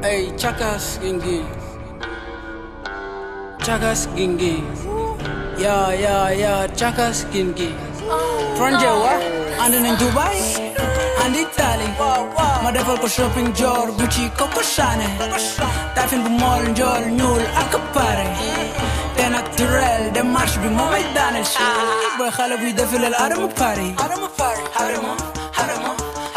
Hey, chakas gingi. Chakas gingi. Yeah, yeah, yeah, chakas gingi. From Jawa, oh, and in Dubai, and Italy. Ma defal ko shopping jor, Gucci, Coco Chanel. Tafin bu mall, njol, ñuul, ak pare. Te naturel, de marche bi moo may daaneel shi. Ah. Boy xale buy defileel Adama Paris. Adama Paris, Adama,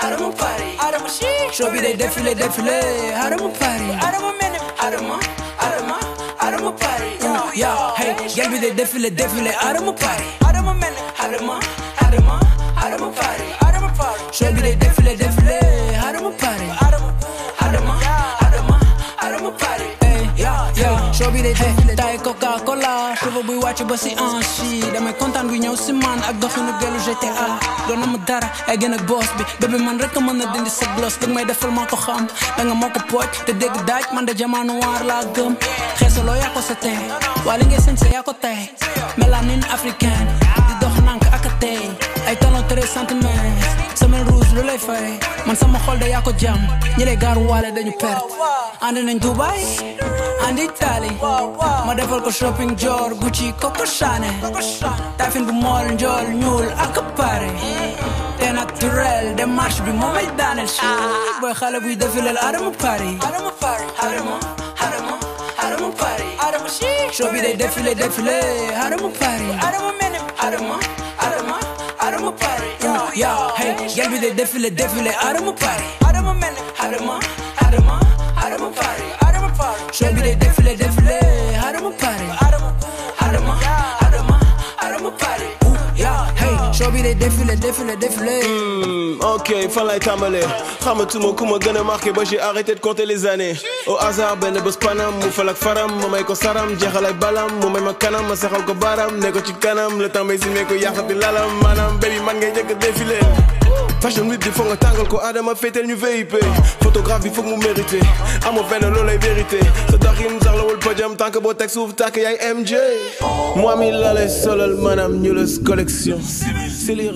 Adama, Adama Paris. Adama shi. Show bi day défilé, défilé, Adama Paris. Adama mene, Adama, Adama, Adama Paris. Yeah, hey, gel bi day défilé, défilé, Adama Paris. Adama mene, Adama, Adama, Adama Paris. Adama Paris. Show bi day défilé, défilé, Adama Paris. Show bi day défilé, tay Coca-Cola. Cheveux buy wàcc ba si anchi. Damay kontaan bu ñëw si man ak doxinu gelu GTA. Doon na ma dara, ay gën ak boss bi. Bébé man rek a mën a dindi sa gloss. Dëgg may defal maa ko xam. Da nga moo ko pooj te dégg daaj man de jamono waar laa gëm. Xeesaloo yaa ko sa tey. Waa li ngay sañse yaa ko tey. Mélanine africaine. Di dox nank ak a tey. Ay talon 13 centimètres. Semaine rouge lu lay fay. Man sama xol de yaa ko jam. ñi lay gaaru waale dañu perte. Ànd nañ Dubai. Ànd Italie. Ma defal ko shopping jor Gucci Coco Chanel. Tafin bu mool njool ñuul ak pare. Te naturel de marche bi moo may daaneel shi. Boy xale buy defileel Adama Paris. Adama Adama, Adama, Paris. Adama shi. Show bi day défilé défilé Adama Paris. Adama mene. Adama, Adama, Adama Paris. Yeah, hey, gel bi day défilé défilé Adama Paris. Adama mene. Adama, Adama, Adama Paris. Show bi day défilé défilé Adama Paris. Adama, Adama, Adama, Adama Yeah, hey, show bi day défilé défilé défilé. Hmm, ok fan lay tàmbalee xamatuma ku ma gën a marqué ba j'ai arrêté de compter les années. Au hasard benn bés panam mu fal ak faram ma may ko saram jeexal balam mu may ma kanam ma saxal ko baram ne ko kanam le temps may si ne ko yàqati lalam maanaam baby man ngay njëkk défilé fashion bi foog nga tàngal ko Adama féetel ñu VIP photographe bi foog mu mérité amoo fenn loolay vérité. Sa doxin soxlawul podium tant que boo teg suuf tàkk yaay MJ moi mi la lay solal maanaam ñu la collection. C'est les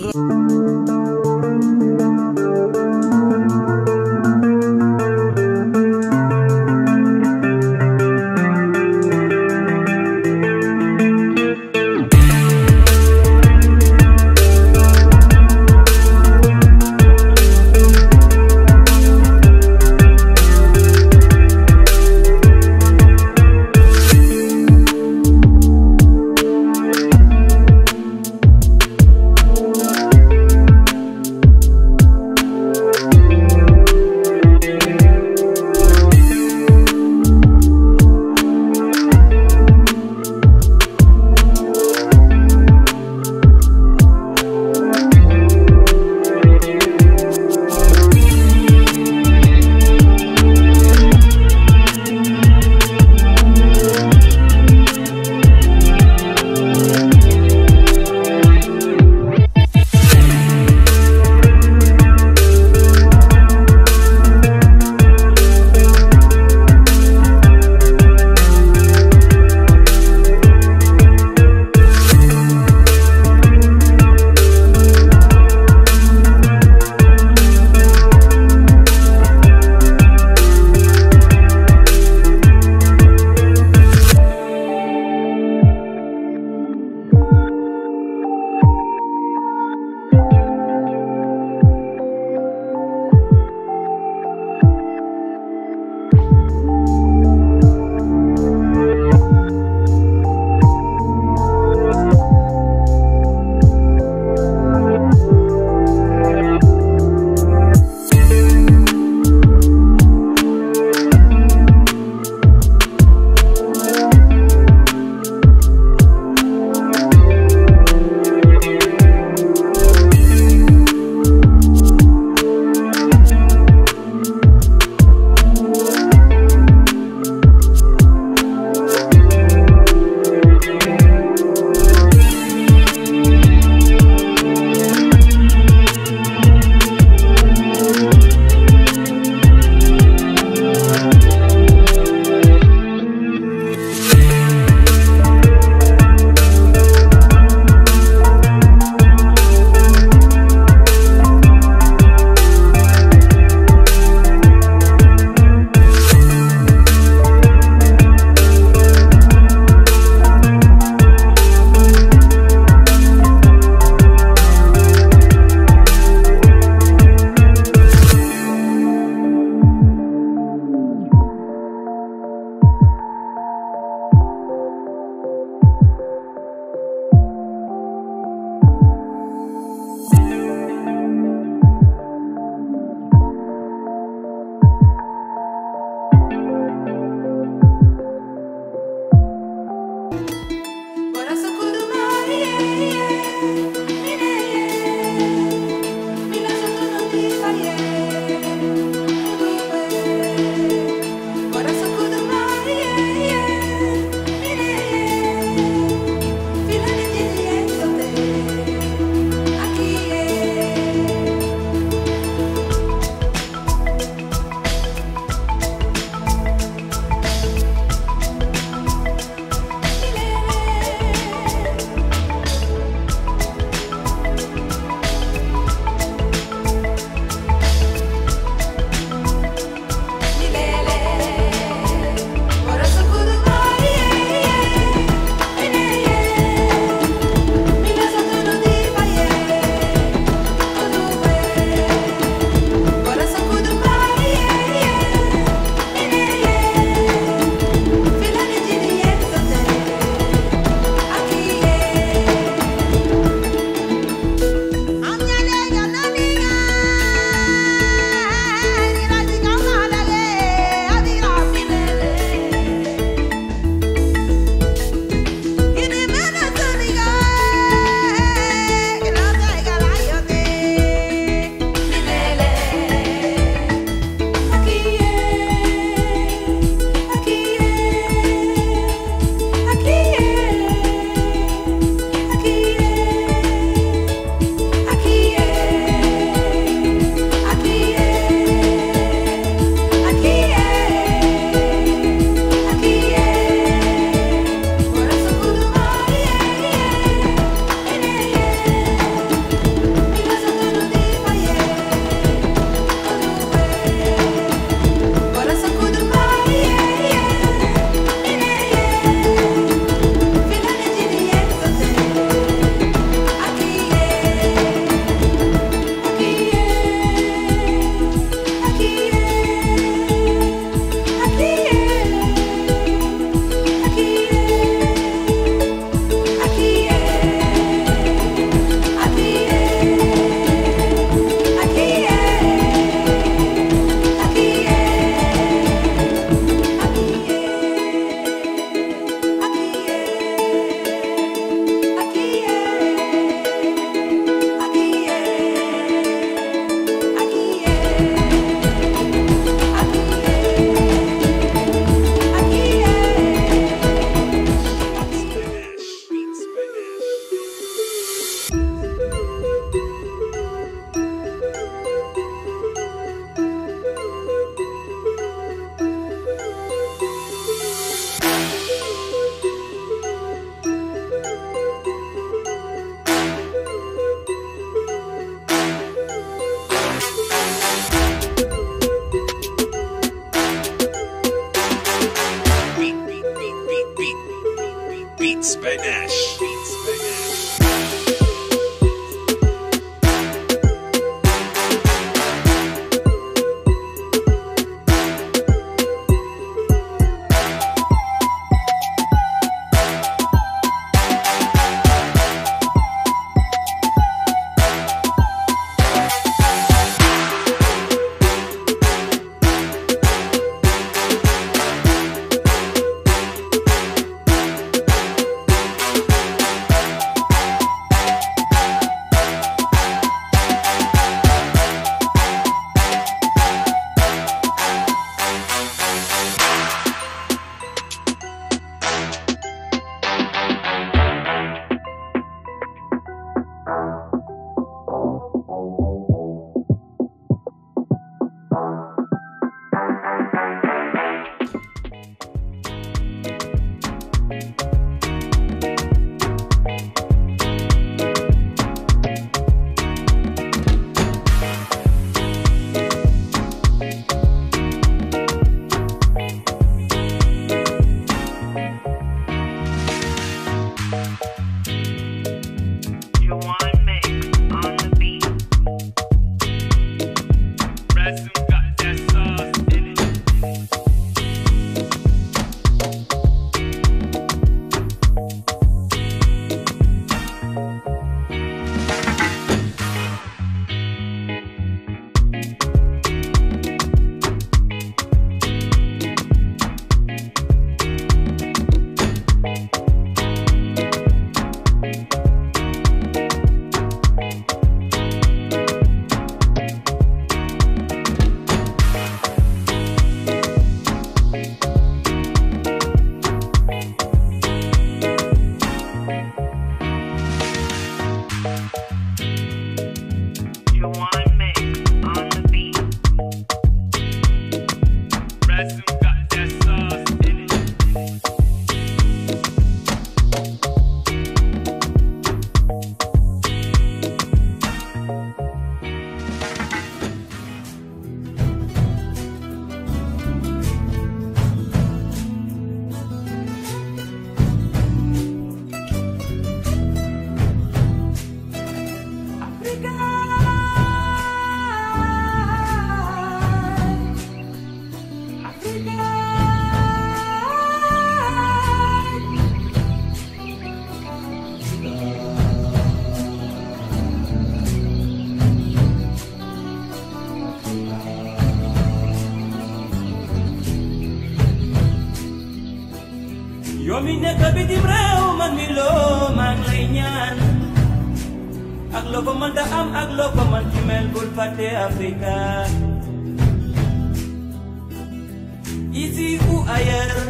ici ou ailleurs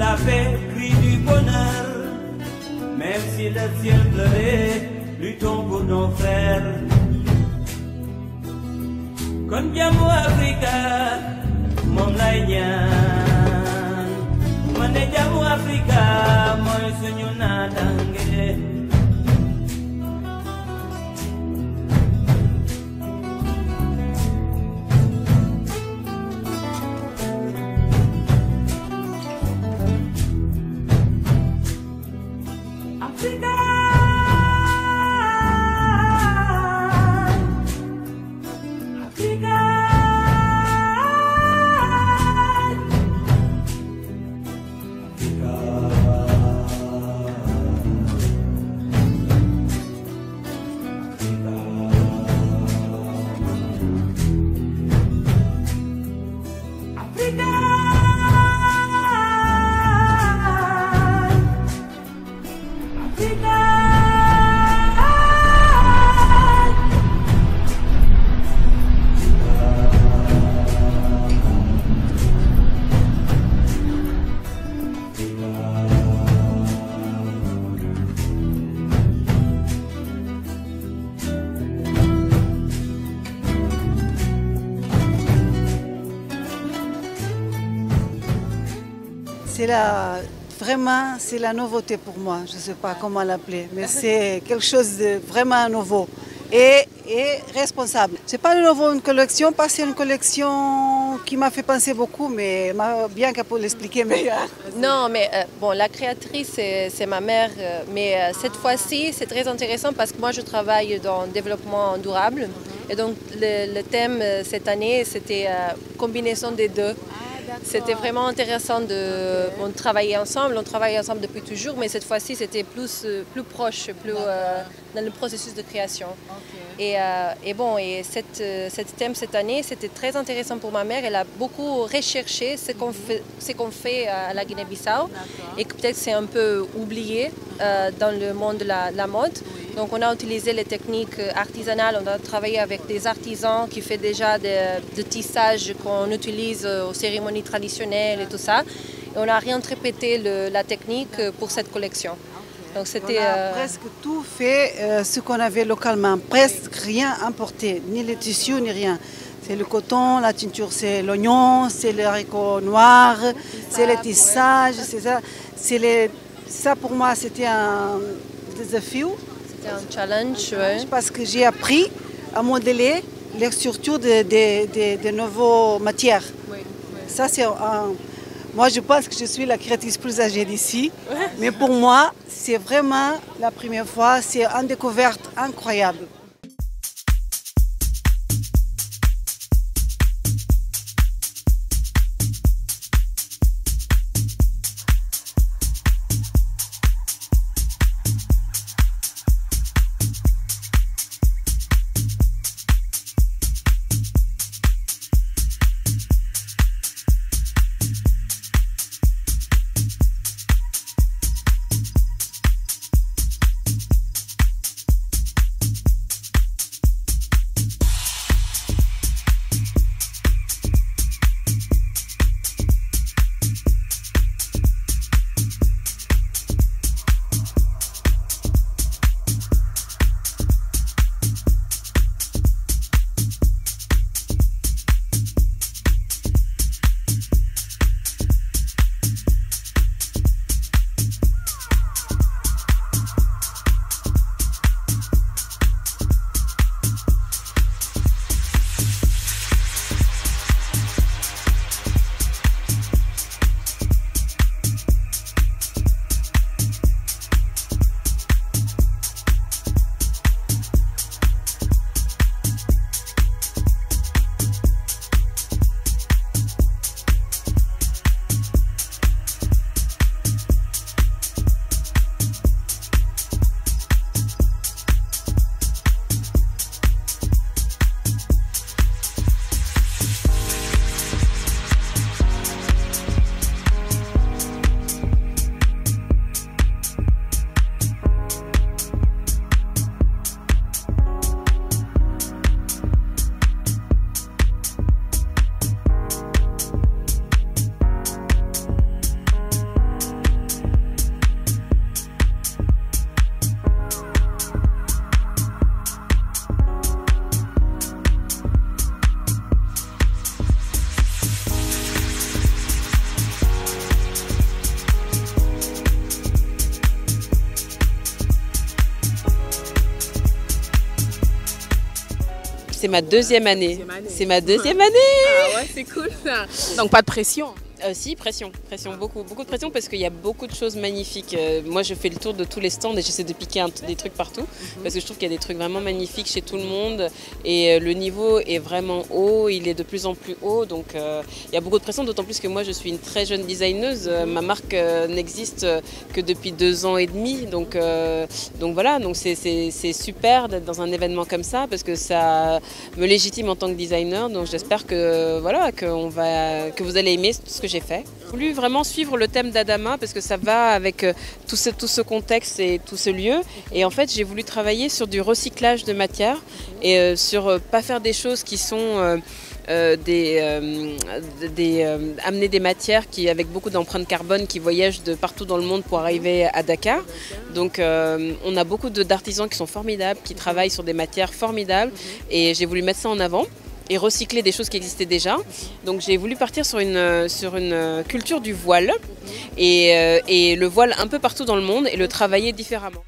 la paix crie du bonheur même si le ciel pleurait luttons pour nos frères kon jàmmu Africa moom lay ñaan ma ne jàmmu Africa mooy suñu C'est vraiment, c'est la nouveauté pour moi. Je ne sais pas comment l'appeler, mais c'est quelque chose de vraiment nouveau. et, et responsable. C'est pas de nouveau une collection, parce que c'est une collection qui m'a fait penser beaucoup, mais m'a- bien qu'elle peut l'expliquer meilleur. Non, mais euh, bon, la créatrice, c'est ma mère. euh, mais euh, cette fois-ci, c'est très intéressant parce que moi, je travaille dans le développement durable. Et donc, le, le thème cette année, c'était euh, combinaison des deux. C'était vraiment intéressant de bon, travailler ensemble. On travaille ensemble depuis toujours, mais cette fois-ci, c'était plus, euh, plus proche, plus euh, dans le processus de création. Et, euh, et bon, et cette, cette thème cette année, c'était très intéressant pour ma mère. Elle a beaucoup recherché ce qu'on fait, ce qu'on fait à la Guinée-Bissau et que peut-être c'est un peu oublié euh, dans le monde de la, de la mode. Donc on a utilisé les techniques euh, artisanales, on a travaillé avec des artisans qui font déjà de, de tissage qu'on utilise euh, aux cérémonies traditionnelles et tout ça. Et on a réinterprété le- la technique euh, pour cette collection. Donc On c'était... a euh, presque tout fait euh, ce qu'on avait localement, presque rien importé, ni les tissus ni rien. C'est le coton, la teinture, c'est l'oignon, c'est le haricot noir, c'est le tissage, c'est ça. C'est les- ça pour moi c'était un défi C'était un challenge, ouais. parce que j'ai appris à modeler les structures de, de, de- de nouvelles matières. Ça, c'est un- Moi, je pense que je suis la créatrice plus âgée d'ici. Mais pour moi, c'est vraiment la première fois. C'est une découverte incroyable. Ma deuxième année. C'est ma deuxième année. Ah c'est cool ça. Donc pas de pression. Euh, si, pression, pression, beaucoup, beaucoup de pression parce qu'il y a beaucoup de choses magnifiques. Euh, moi, je fais le tour de tous les stands et j'essaie de piquer un- des trucs partout parce que je trouve qu'il y a des trucs vraiment magnifiques chez tout le monde et euh, le niveau est vraiment haut, il est de plus en plus haut, donc euh, il y a beaucoup de pression, d'autant plus que moi, je suis une très jeune designeuse. Ma marque n'existe que depuis deux ans et demi, donc, donc voilà, donc c'est- c'est c'est super d'être dans un événement comme ça parce que ça me légitime en tant que designer, donc j'espère que, voilà, que, on va, que vous allez aimer tout ce que j'ai fait. J'ai voulu vraiment suivre le thème d'Adama parce que ça va avec euh, tout ce, tout ce contexte et tout ce lieu. Et en fait, j'ai voulu travailler sur du recyclage de matière et euh, sur euh, pas faire des choses qui sont euh, des, amener des matières qui avec beaucoup d'empreintes carbone qui voyagent de partout dans le monde pour arriver à Dakar. Donc on a beaucoup d'artisans qui sont formidables, qui travaillent sur des matières formidables et j'ai voulu mettre ça en avant et recycler des choses qui existaient déjà. Donc j'ai voulu partir sur une, sur une culture du voile et, euh, et le voile un peu partout dans le monde et le travailler différemment.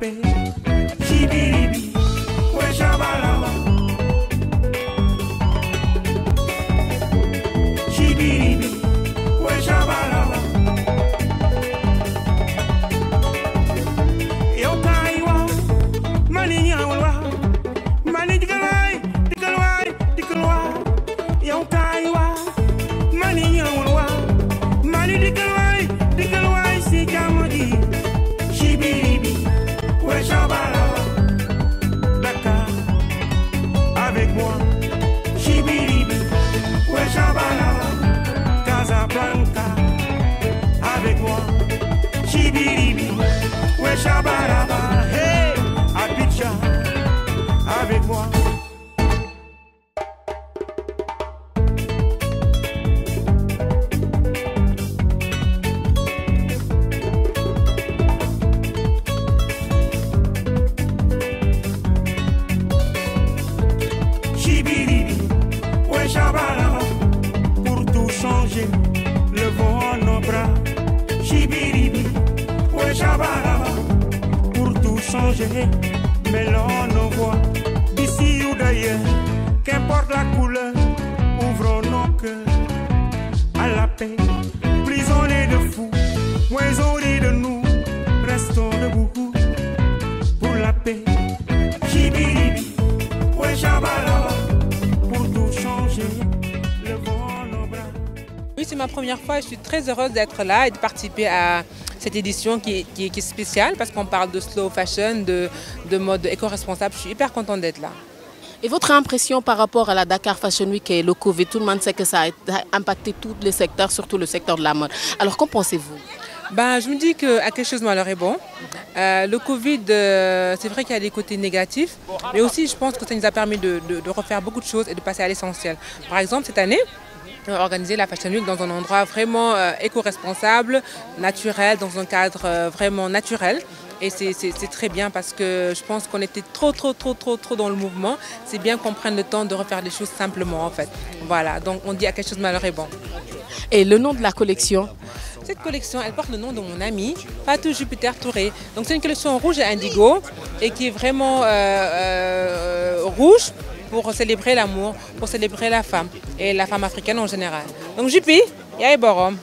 Pour première fois je suis très heureuse d'être là et de participer à cette édition qui est, qui est- qui est spéciale parce qu'on parle de slow fashion, de, de mode éco-responsable. Je suis hyper contente d'être là. Et votre impression par rapport à la Dakar Fashion Week et le Covid, tout le monde sait que ça a impacté tous les secteurs, surtout le secteur de la mode. Alors qu'en pensez-vous? Ben, je me dis qu'à quelque chose malheur est bon. Euh, le Covid, euh, c'est vrai qu'il y a des côtés négatifs, mais aussi je pense que ça nous a permis de, de- de refaire beaucoup de choses et de passer à l'essentiel. Par exemple, cette année, organisé la Fashion Week dans un endroit vraiment euh, éco-responsable, naturel, dans un cadre euh, vraiment naturel. Et c'est très bien parce que je pense qu'on était trop, trop, trop, trop, trop dans le mouvement. C'est bien qu'on prenne le temps de refaire les choses simplement, en fait. Voilà, donc on dit à quelque chose malheur est bon. Et le nom de la collection? Cette collection, elle porte le nom de mon ami Fatou Jupiter Touré. Donc c'est une collection rouge et indigo et qui est vraiment euh, euh, rouge pour célébrer l'amour, pour célébrer la femme et la femme africaine en général. Donc Jupi, Yae Borom.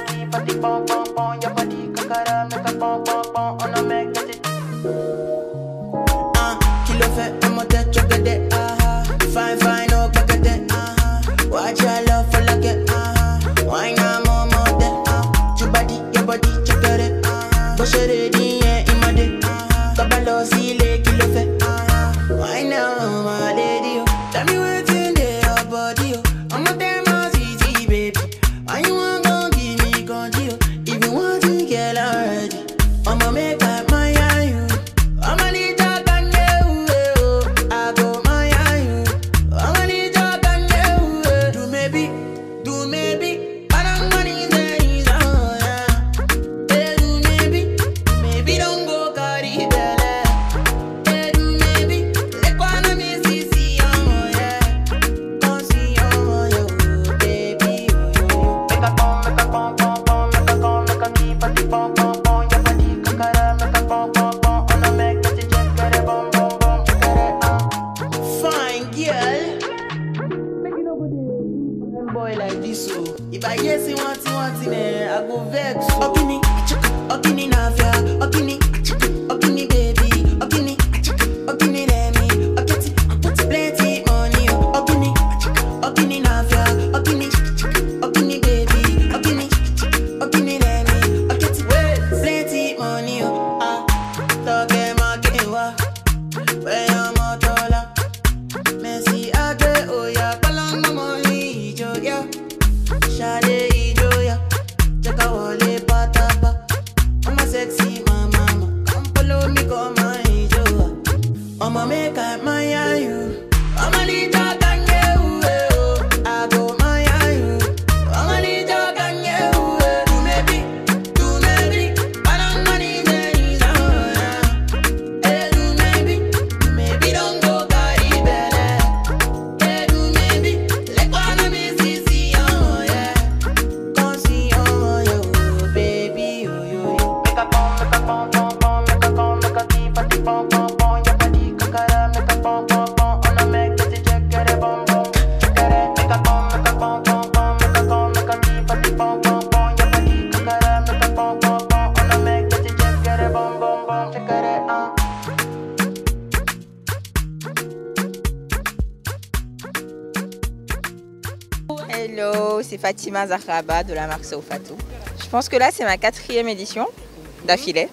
pati pati bong bong kama you. I'm a leader. Fatima Zahraba de la marque Sofatou. Je pense que là, c'est ma quatrième édition d'affilée.